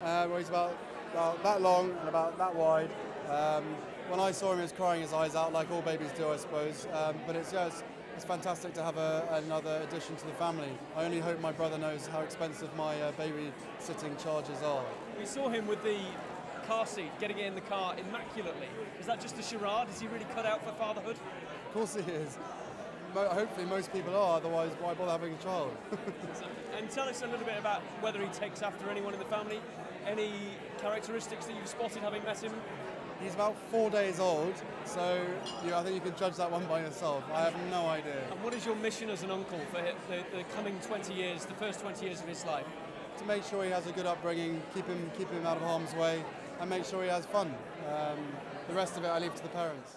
Uh, well, he's about, about that long and about that wide. Um, when I saw him, he was crying his eyes out, like all babies do, I suppose. Um, but it's, yeah, it's, it's fantastic to have a, another addition to the family. I only hope my brother knows how expensive my uh, babysitting charges are. We saw him with the car seat, getting in the car immaculately. Is that just a charade? Is he really cut out for fatherhood? Of course he is. Hopefully most people are, otherwise why bother having a child? And tell us a little bit about whether he takes after anyone in the family. Any characteristics that you've spotted having met him? He's about four days old, so you I think you can judge that one by yourself. I have no idea. And what is your mission as an uncle for the, the coming 20 years, the first 20 years of his life? To make sure he has a good upbringing, keep him, keep him out of harm's way, and make sure he has fun. Um, the rest of it I leave to the parents.